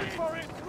Wait for it!